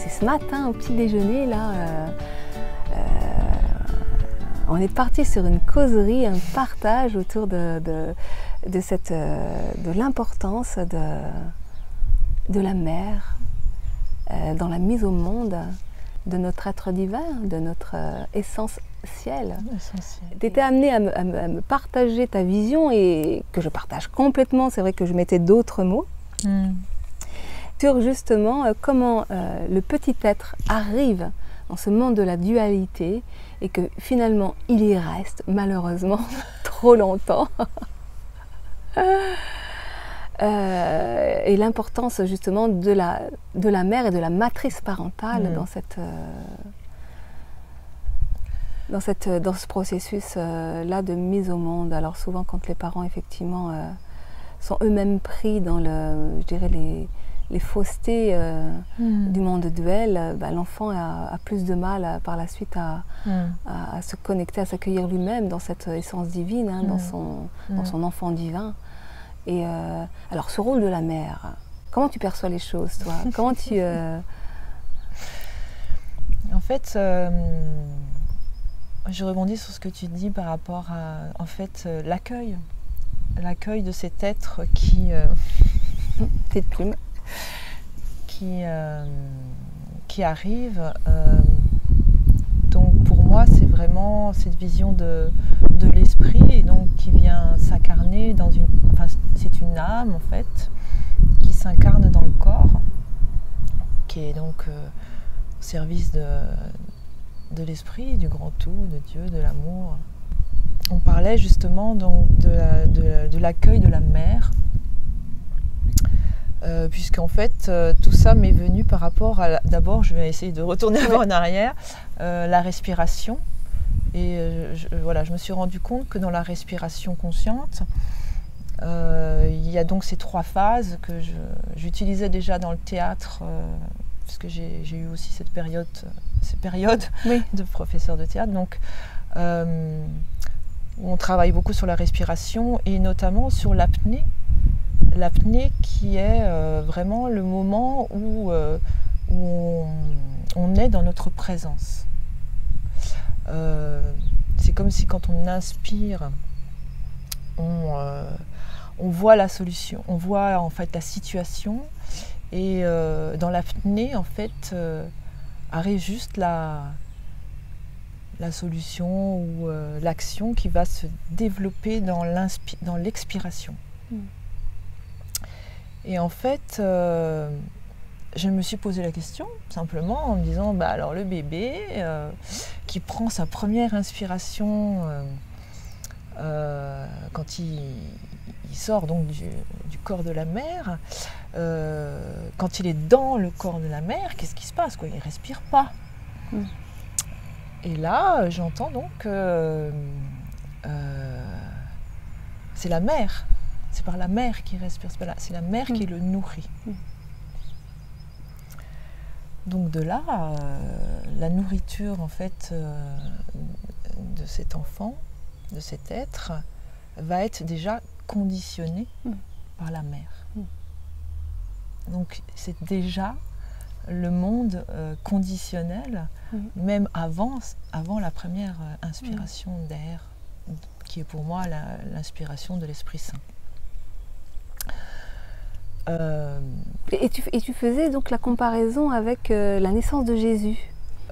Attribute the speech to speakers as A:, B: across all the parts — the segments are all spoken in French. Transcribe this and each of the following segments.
A: c'est ce matin au petit déjeuner, là, euh, euh, on est parti sur une causerie, un partage autour de, de, cette, de l'importance de, de la mère dans la mise au monde de notre être divin, de notre essence ciel. Tu étais amené à me, partager ta vision et que je partage complètement. C'est vrai que je mettais d'autres mots. Hmm. Sur justement euh, comment euh, le petit être arrive dans ce monde de la dualité et que finalement il y reste malheureusement trop longtemps. Euh, et l'importance justement de la, de la mère et de la matrice parentale hmm. dans cette dans, cette, dans ce processus-là euh, de mise au monde. Alors souvent quand les parents effectivement euh, sont eux-mêmes pris dans le, je dirais les, les faussetés euh, hmm. du monde duel, bah, l'enfant a, plus de mal par la suite à, hmm. à, se connecter, à s'accueillir lui-même dans cette essence divine, hein, dans, hmm. son, dans son enfant divin. Et alors ce rôle de la mère, comment tu perçois les choses toi? Comment tu...
B: En fait, je rebondis sur ce que tu dis par rapport à en fait euh, l'accueil, l'accueil de cet être qui euh,
A: plume
B: qui euh, qui arrive. donc pour moi c'est vraiment cette vision de, de l'esprit donc qui vient s'incarner dans une enfin c'est une âme en fait qui s'incarne dans le corps qui est donc au service de, de l'esprit, du grand tout, de Dieu, de l'amour. On parlait justement donc de l'accueil de, la mère, euh, puisqu'en fait euh, tout ça m'est venu par rapport à d'abord je vais essayer de retourner peu en arrière euh, la respiration et je, voilà je me suis rendu compte que dans la respiration consciente il y a donc ces trois phases que j'utilisais déjà dans le théâtre parce que j'ai eu aussi cette période, ces périodes de professeur de théâtre. Donc, euh, on travaille beaucoup sur la respiration et notamment sur l'apnée. L'apnée qui est euh, vraiment le moment où, euh, on, est dans notre présence. C'est comme si quand on inspire, on, voit la solution, on voit en fait la situation et euh, dans l'apnée, en fait, euh, arrive juste la, solution ou euh, l'action qui va se développer dans l'expiration. Hmm. Et en fait, je me suis posé la question simplement en me disant, bah alors le bébé qui prend sa première inspiration quand il, sort donc du, corps de la mère, euh, quand il est dans le corps de la mère, qu'est-ce qui se passe quoi? Il respire pas. Et là, j'entends donc euh, c'est la mère. C'est par la mère qui respire. C'est la mère qui hmm. le nourrit. Hmm. Donc de là, euh, la nourriture en fait de cet enfant, de cet être, va être déjà conditionnée par la mère. Donc c'est déjà le monde euh, conditionnel, même avant, avant la première euh, inspiration d'air, qui est pour moi l'inspiration de l'Esprit Saint.
A: Euh, et, tu, et, tu, faisais donc la comparaison avec la naissance de Jésus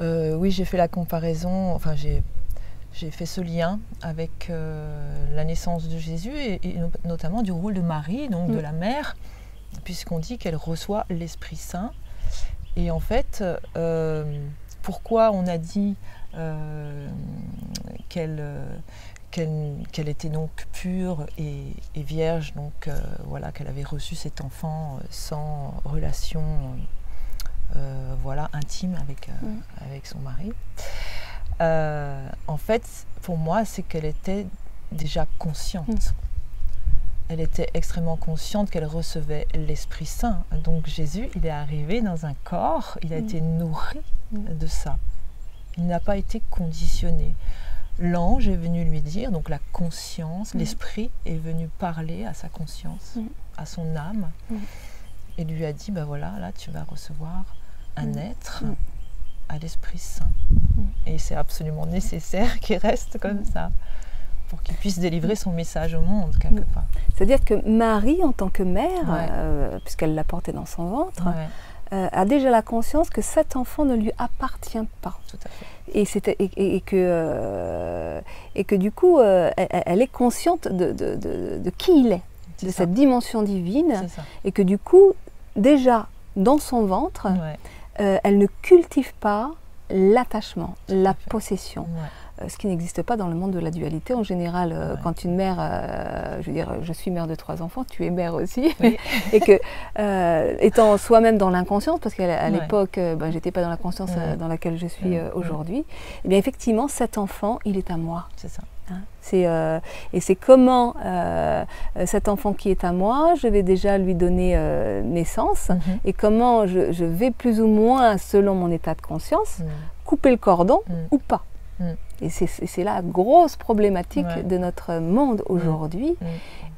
B: Oui, j'ai fait la comparaison, enfin j'ai fait ce lien avec la naissance de Jésus et, notamment du rôle de Marie, donc de mm. la mère, puisqu'on dit qu'elle reçoit l'Esprit Saint. Et en fait, euh, pourquoi on a dit euh, qu'elle était donc pure et, vierge, donc euh, voilà, qu'elle avait reçu cet enfant sans relation voilà, intime avec, avec son mari. en fait, pour moi, c'est qu'elle était déjà consciente. Elle était extrêmement consciente qu'elle recevait l'Esprit Saint. Donc Jésus, il est arrivé dans un corps, il a été nourri de ça. Il n'a pas été conditionné. L'ange est venu lui dire, donc la conscience, mm. l'esprit est venu parler à sa conscience, mm. à son âme, et lui a dit, ben voilà, là tu vas recevoir un
A: Mm.
B: être
A: Mm.
B: à l'Esprit Saint.
A: Mm.
B: Et c'est absolument nécessaire qu'il reste comme ça pour qu'il puisse délivrer son message au monde quelque
A: Mm.
B: part.
A: C'est-à-dire que Marie, en tant que mère,
B: Ouais.
A: euh, puisqu'elle l'a porté dans son ventre,
B: Ouais,
A: euh, a déjà la conscience que cet enfant ne lui appartient pas.
B: tout à fait.
A: Et, et, et- et que, euh, et que du coup, euh, elle, elle est consciente de, de- de- de qui il est, de
B: ça.
A: cette dimension divine, et que du coup, déjà dans son ventre,
B: Ouais,
A: elle ne cultive pas l'attachement, la possession,
B: ouais.
A: Euh, ce qui n'existe pas dans le monde de la dualité. En général, euh,
B: Ouais.
A: quand une mère, euh, je veux dire, je suis mère de trois enfants, tu es mère aussi,
B: Oui.
A: et que euh, étant soi-même dans l'inconscience, parce qu'à
B: Ouais.
A: l'époque, ben, j'étais pas dans la conscience
B: Ouais.
A: dans laquelle je suis aujourd'hui, eh bien effectivement, cet enfant, il est à moi.
B: C'est ça.
A: hein. C'est, et c'est comment cet enfant qui est à moi, je vais déjà lui donner naissance,
B: Mhm.
A: et comment je, je vais plus ou moins, selon mon état de conscience,
B: Mm.
A: couper le cordon
B: Mm.
A: ou pas.
B: Mm.
A: Et c'est, la grosse problématique
B: Ouais.
A: de notre monde aujourd'hui.
B: Mm.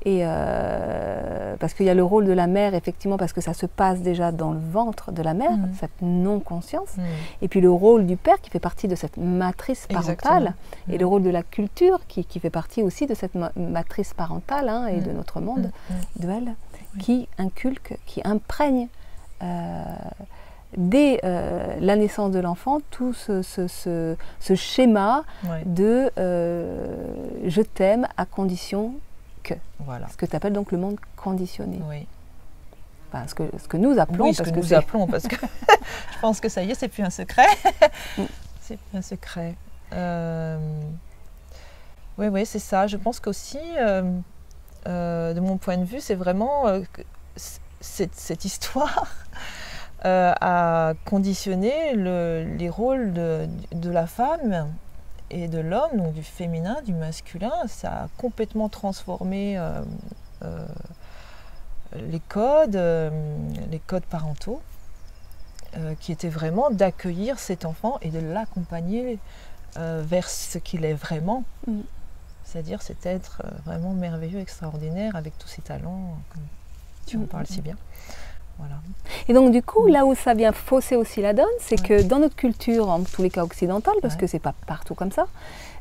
A: Et euh, parce qu'il y a le rôle de la mère, effectivement, parce que ça se passe déjà dans le ventre de la mère,
B: Mm.
A: cette non-conscience.
B: Mm.
A: Et puis le rôle du père qui fait partie de cette matrice parentale.
B: Exactement.
A: Et
B: Mm.
A: le rôle de la culture qui, qui fait partie aussi de cette ma- matrice parentale hein, et
B: Mm.
A: de notre monde
B: Mm. Mm.
A: duel,
B: Oui.
A: qui inculque, qui imprègne euh, dès euh, la naissance de l'enfant tout ce, ce- ce- ce schéma
B: Ouais,
A: de euh, je t'aime à condition
B: Voilà.
A: ce que tu appelles donc le monde conditionné.
B: Oui.
A: Enfin, ce, que, ce que nous appelons,
B: Oui, ce
A: parce
B: que
A: que
B: nous
A: c'est-
B: appelons, parce que je pense que ça y est, c'est plus un secret.
A: Mm.
B: c'est plus un secret. Euh, Oui, oui, c'est ça. Je pense qu'aussi, de mon point de vue, c'est vraiment que cette histoire euh, a conditionné le- les rôles de, de la femme et de l'homme, donc du féminin, du masculin. Ça a complètement transformé euh, euh, les codes, euh, les codes parentaux, qui étaient vraiment d'accueillir cet enfant et de l'accompagner vers ce qu'il est vraiment.
A: Mm.
B: C'est-à-dire cet être vraiment merveilleux, extraordinaire, avec tous ses talents, comme tu en
A: Mm,
B: parles
A: mm,
B: si bien. Voilà.
A: Et donc du coup, là où ça vient fausser aussi la donne, c'est
B: Ouais.
A: que dans notre culture, en tous les cas occidentale, parce
B: Ouais.
A: que c'est pas partout comme ça,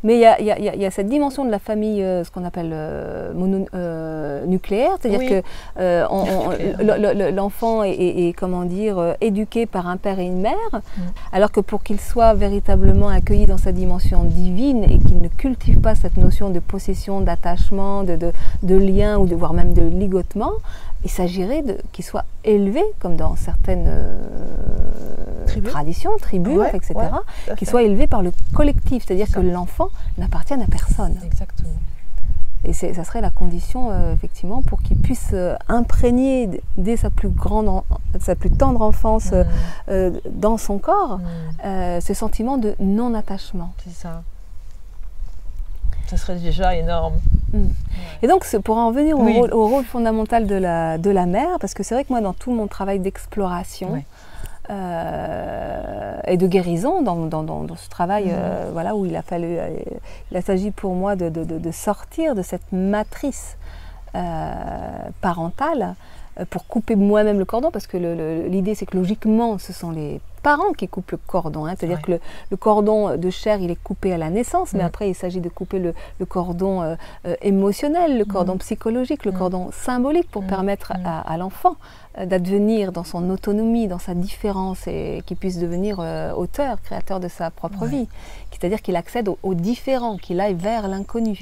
A: mais il y a, y y y cette dimension de la famille, euh, ce qu'on appelle euh, mono- euh, nucléaire, c'est-à-dire
B: Oui.
A: que euh, l'enfant est, est- est, comment dire éduqué par un père et une mère,
B: Mm.
A: alors que pour qu'il soit véritablement accueilli dans sa dimension divine et qu'il ne cultive pas cette notion de possession, d'attachement, de, de, de lien ou de voire même de ligotement, il s'agirait de qu'il soit élevé comme dans certaines euh,
B: Tribus.
A: traditions, tribus,
B: Ouais,
A: etc.,
B: ouais, tout à
A: qu'il
B: fait.
A: soit élevé par le collectif, c'est-à-dire que l'enfant n'appartient à personne.
B: Exactement.
A: Et ça serait la condition, euh, effectivement, pour qu'il puisse euh, imprégner dès sa plus grande, en- sa plus tendre enfance
B: Mm,
A: euh, dans son corps
B: mm,
A: ce sentiment de non-attachement.
B: c'est ça. Ça serait déjà énorme.
A: Et donc, pour en revenir au,
B: Oui.
A: rôle, au rôle fondamental de la, de la mère, parce que c'est vrai que moi, dans tout mon travail d'exploration euh, et de guérison, dans, dans- dans- dans ce travail
B: Mhm.
A: euh, voilà, où il a fallu, euh, il a s'agit pour moi de, de- de- sortir de cette matrice parentale pour couper moi-même le cordon, parce que l'idée c'est que logiquement ce sont les parents qui coupent le cordon, hein. c'est-à-dire que le, le cordon de chair il est coupé à la naissance, mais
B: Mm.
A: après il s'agit de couper le, le cordon euh, euh, émotionnel, le cordon psychologique, le
B: Mm.
A: cordon symbolique pour
B: Mm.
A: permettre
B: Mm.
A: à, à l'enfant euh, d'advenir dans son autonomie, dans sa différence et qu'il puisse devenir euh, auteur, créateur de sa propre
B: Ouais.
A: vie. C'est-à-dire qu'il accède au, au différent, qu'il aille vers l'inconnu.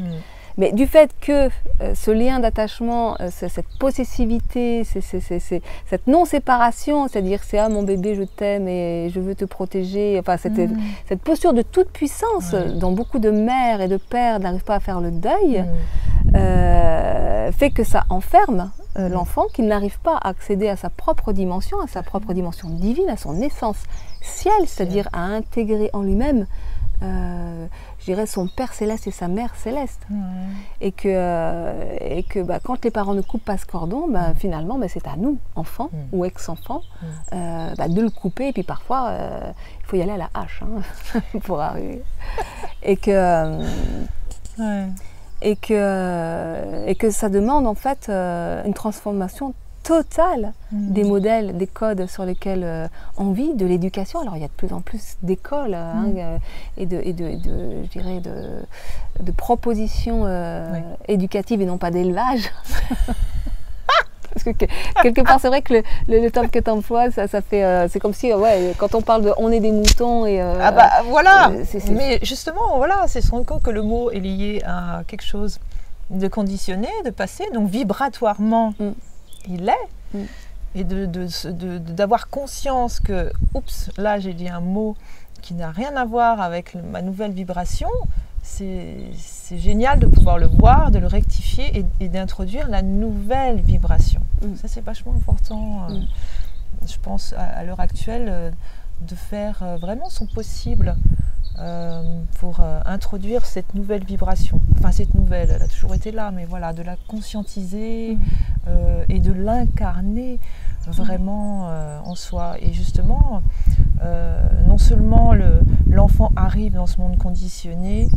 A: Mais du fait que euh, ce lien d'attachement, euh, ce- cette possessivité, cette non-séparation, c'est-à-dire c'est ah mon bébé je t'aime et je veux te protéger, enfin cette,
B: Mm.
A: cette posture de toute puissance
B: Ouais.
A: dont beaucoup de mères et de pères n'arrivent pas à faire le deuil,
B: Mm.
A: euh, fait que ça enferme
B: Mm.
A: l'enfant qui n'arrive pas à accéder à sa propre dimension, à sa propre dimension divine, à son essence ciel, c'est-à-dire à intégrer en lui-même, euh, dirais, son Père céleste et sa Mère céleste. Et que, euh, et que bah, quand les parents ne coupent pas ce cordon, bah, finalement, bah, c'est à nous, enfants
B: Mm.
A: ou ex-enfants,
B: Mm.
A: euh, de le couper. Et puis parfois, euh, il faut y aller à la hache hein, pour arriver. Et que,
B: Ouais.
A: et, que, et que ça demande en fait une transformation totale
B: Mm.
A: des modèles, des codes sur lesquels euh, on vit, de l'éducation. Alors il y a de plus en plus d'écoles hein,
B: Mm.
A: euh, et, de, et de- je dirais de, de propositions euh,
B: Oui.
A: éducatives et non pas d'élevage. Parce que que- quelque part, c'est vrai que le, le, le terme que tu emploies, ça, ça fait, euh, c'est comme si, ouais, quand on parle de on est des moutons et.
B: Ah bah voilà Mais justement, voilà, c'est se rendre compte que le mot est lié à quelque chose de conditionné, de passé, donc vibratoirement,
A: Mm.
B: Il est.
A: Mm.
B: Et de- de de- de- d'avoir conscience que, oups, là j'ai dit un mot qui n'a rien à voir avec ma nouvelle vibration, c'est c'est génial de pouvoir le voir, de le rectifier et, et d'introduire la nouvelle vibration.
A: Mm.
B: Ça c'est vachement important, euh,
A: Mm.
B: je pense, à, à l'heure actuelle, euh, de faire euh, vraiment son possible euh, pour euh, introduire cette nouvelle vibration. Enfin, cette nouvelle, elle a toujours été là, mais voilà, de la conscientiser
A: Mm.
B: euh, et de l'incarner vraiment en soi. Et justement, non seulement le- l'enfant arrive dans ce monde conditionné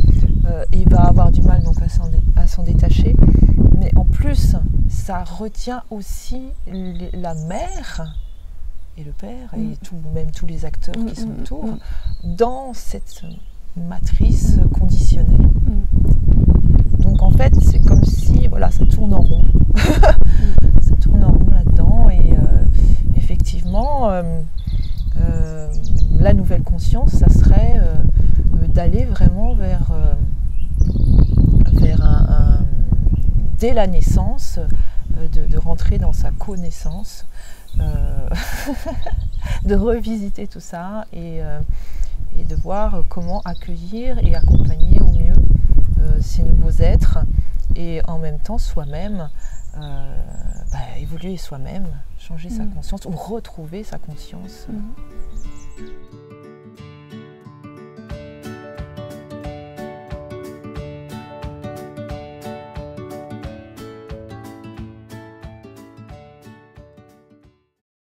B: et va avoir du mal donc à s'en détacher, mais en plus, ça retient aussi la mère et le père et
A: Mm.
B: tout, même tous les acteurs
A: Mm,
B: qui sont
A: mm,
B: autour dans cette matrice conditionnelle. Donc en fait, c'est comme si voilà, ça tourne en rond. ça tourne en rond là-dedans et euh, effectivement, euh, euh, la nouvelle conscience, ça serait d'aller vraiment vers, vers un, un- dès la naissance, de, de rentrer dans sa connaissance, de revisiter tout ça et, euh, et de voir comment accueillir et accompagner au mieux euh, ces nouveaux êtres et en même temps soi-même euh, bah, évoluer soi-même, changer sa
A: Mm.
B: conscience ou retrouver sa conscience.
A: Mm.